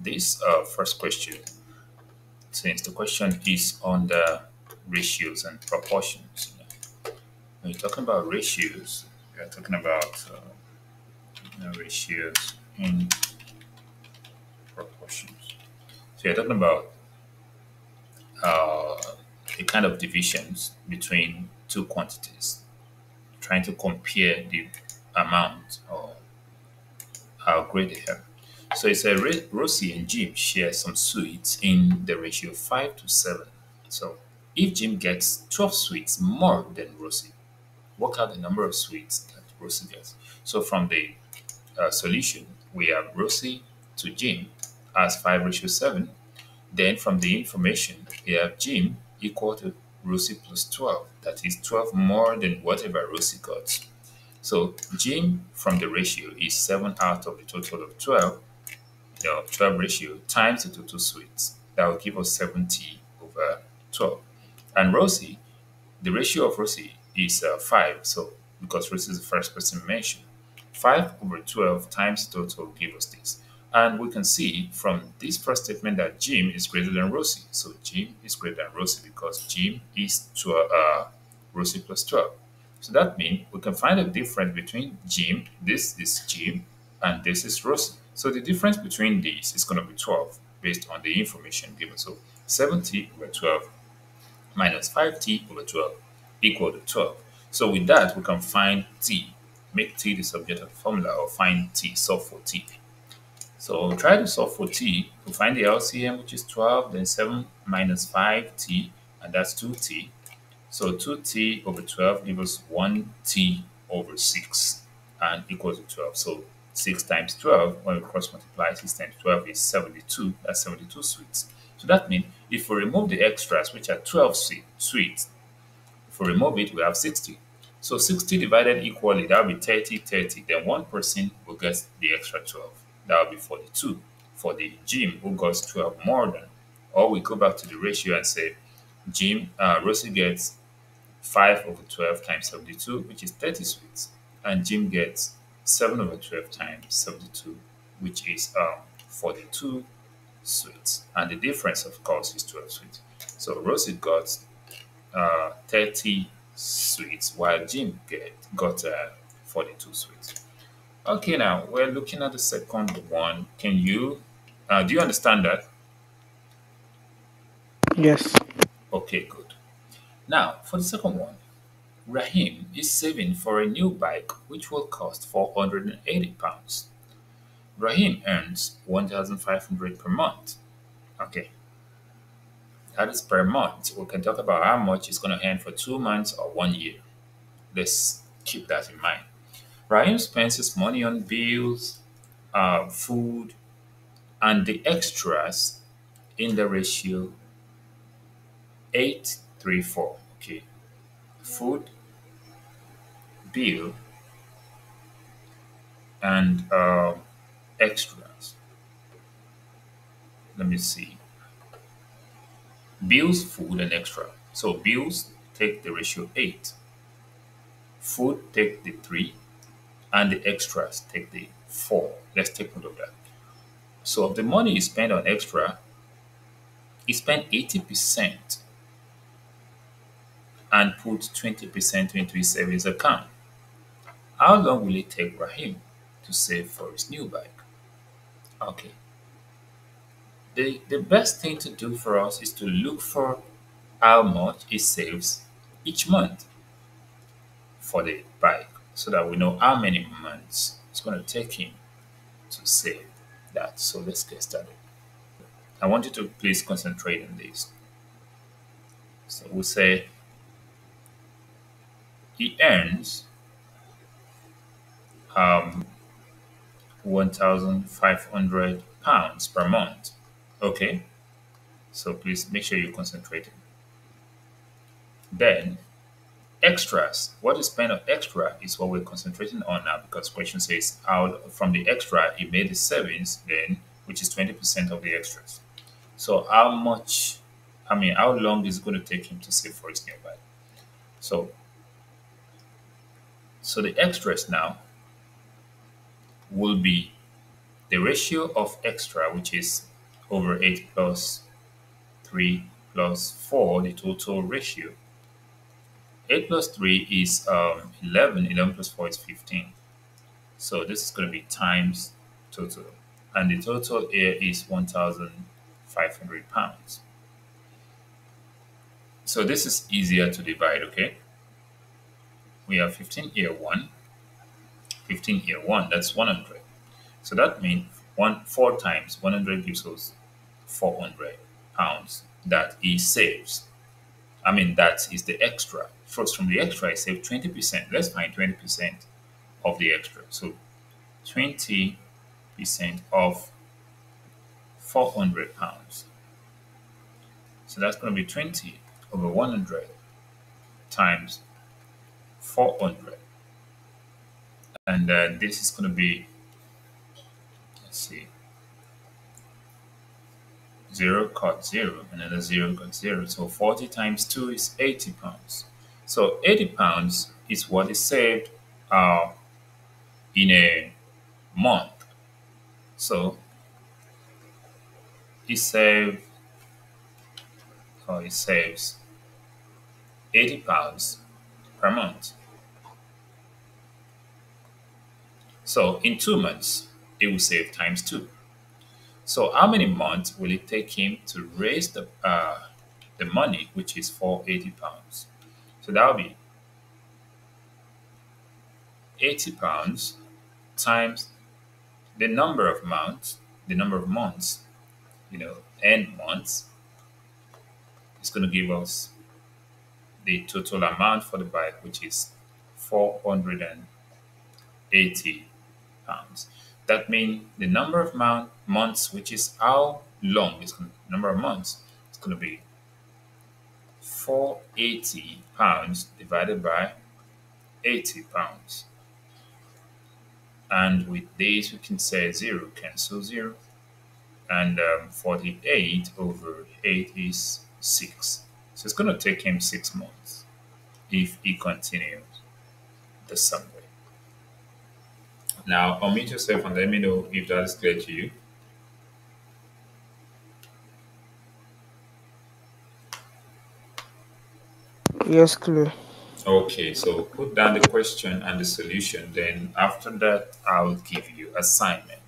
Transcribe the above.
this uh, first question, since the question is on the ratios and proportions, when you're talking about ratios, we are talking about uh, ratios in proportions. So you're talking about uh, a kind of divisions between two quantities, trying to compare the amount or how great they are. So it's a Rosie and Jim share some sweets in the ratio 5 to 7. So if Jim gets 12 sweets more than Rosie, work out the number of sweets that Rosie gets. So from the uh, solution, we have Rosie to Jim as 5 ratio 7. Then from the information, we have Jim equal to Rosie plus 12. That is 12 more than whatever Rosie got. So Jim from the ratio is 7 out of the total of 12, the 12 ratio times the total sweets. That will give us 70 over 12. And Rosie, the ratio of Rosie is uh, 5. So because Rosie is the first person mentioned, 5 over 12 times total give us this. And we can see from this first statement that Jim is greater than Rosie. So Jim is greater than Rosie because Jim is 12, uh, Rosie plus 12. So that means we can find a difference between Jim, this is Jim, and this is Rosie. So the difference between these is going to be 12 based on the information given. So 7t over 12 minus 5t over 12 equal to 12. So with that, we can find t, make t the subject of the formula, or find t, solve for t. So try to solve for t. To find the LCM, which is 12, then 7 minus 5t, and that's 2t. So 2t over 12 gives us 1t over 6 and equals to 12. So 6 times 12, when we cross multiply, 6 times 12 is 72. That's 72 sweets. So that means if we remove the extras, which are 12 sweets, if we remove it, we have 60. So 60 divided equally, that will be 30, 30. Then one person will get the extra 12 that will be 42 for the Jim who got 12 more than. Or we go back to the ratio and say Jim, uh, Rosie gets 5 over 12 times 72, which is 30 sweets. And Jim gets 7 over 12 times 72, which is um, 42 sweets. And the difference, of course, is 12 sweets. So Rosie got uh, 30 sweets, while Jim get, got uh, 42 sweets. Okay, now we're looking at the second one. Can you, uh, do you understand that? Yes. Okay, good. Now, for the second one, Rahim is saving for a new bike which will cost 480 pounds. Rahim earns 1,500 per month. Okay. That is per month. We can talk about how much he's going to earn for two months or one year. Let's keep that in mind. Rahim spends his money on bills, uh, food, and the extras in the ratio 834. Food, bill, and uh, extras. Let me see. Bills, food, and extra. So bills take the ratio 8. Food take the 3 and the extras take the four. Let's take note of that. So of the money you spend on extra, you spend 80% and put 20% into his savings account. How long will it take Rahim to save for his new bike? Okay. The, the best thing to do for us is to look for how much he saves each month for the bike so that we know how many months it's going to take him to save that. So let's get started. I want you to please concentrate on this. So we say he earns um, 1,500 pounds per month. Okay, so please make sure you concentrate. Then extras. What is spent on extra is what we're concentrating on now because question says out from the extra he made the savings then which is 20% of the extras. So how much I mean how long is it going to take him to save for his new nearby? So so the extras now will be the ratio of extra which is over 8 plus 3 plus 4, the total ratio. 8 plus 3 is um, 11, 11 plus 4 is 15. So this is going to be times total. And the total here is 1,500 pounds. So this is easier to divide, okay? We have 15 here, 1. 15 here, 1. That's 100. So that means one four times 100 gives us 400 pounds that he saves. I mean, that is the extra. First, from the extra, I save 20%. Let's find 20% of the extra. So 20% of 400 pounds. So that's going to be 20 over 100 times 400. And then this is going to be, let's see, 0 cut 0, another 0 cut 0. So 40 times 2 is 80 pounds. So 80 pounds is what is saved uh, in a month. So he saved, or he saves 80 pounds per month. So in two months, it will save times two. So how many months will it take him to raise the uh, the money, which is 480 pounds? So that will be 80 pounds times the number of months, the number of months, you know, n months. It's going to give us the total amount for the bike, which is 480 pounds. That means the number of months, which is how long is number of months, it's going to be 480 pounds divided by 80 pounds. And with this, we can say 0 cancel 0. And um, 48 over 8 is 6. So it's going to take him 6 months if he continues the same way. Now, unmute yourself and let me know if that is clear to you. Yes, clear. Okay, so put down the question and the solution. Then after that, I'll give you assignment.